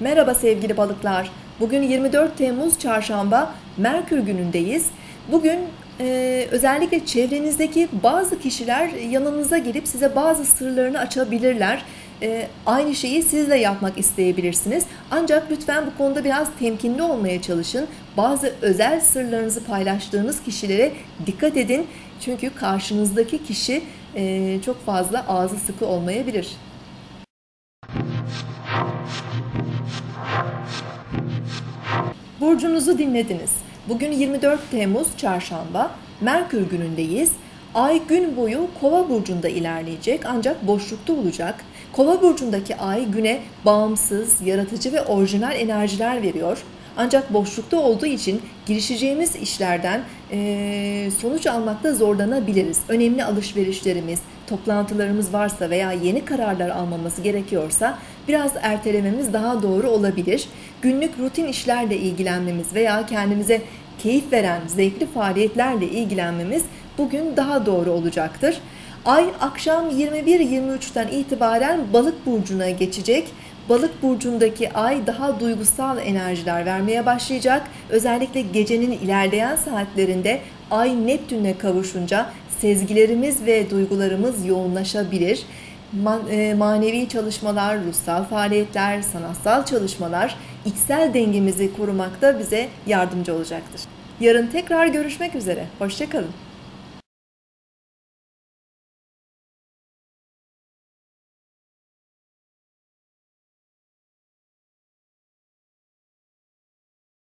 Merhaba sevgili balıklar. Bugün 24 Temmuz Çarşamba Merkür günündeyiz. Bugün e, özellikle çevrenizdeki bazı kişiler yanınıza gelip size bazı sırlarını açabilirler. E, aynı şeyi siz de yapmak isteyebilirsiniz. Ancak lütfen bu konuda biraz temkinli olmaya çalışın. Bazı özel sırlarınızı paylaştığınız kişilere dikkat edin. Çünkü karşınızdaki kişi e, çok fazla ağzı sıkı olmayabilir. Burcunuzu dinlediniz. Bugün 24 Temmuz Çarşamba, Merkür günündeyiz. Ay gün boyu Kova burcunda ilerleyecek ancak boşlukta olacak. Kova burcundaki ay güne bağımsız, yaratıcı ve orijinal enerjiler veriyor. Ancak boşlukta olduğu için girişeceğimiz işlerden e, sonuç almakta zorlanabiliriz. Önemli alışverişlerimiz, toplantılarımız varsa veya yeni kararlar almamız gerekiyorsa biraz ertelememiz daha doğru olabilir. Günlük rutin işlerle ilgilenmemiz veya kendimize keyif veren zevkli faaliyetlerle ilgilenmemiz bugün daha doğru olacaktır. Ay akşam 21-23'ten itibaren balık burcuna geçecek. Balık burcundaki ay daha duygusal enerjiler vermeye başlayacak. Özellikle gecenin ilerleyen saatlerinde ay Neptün'le kavuşunca sezgilerimiz ve duygularımız yoğunlaşabilir. E, manevi çalışmalar, ruhsal faaliyetler, sanatsal çalışmalar içsel dengemizi korumakta bize yardımcı olacaktır. Yarın tekrar görüşmek üzere. Hoşçakalın.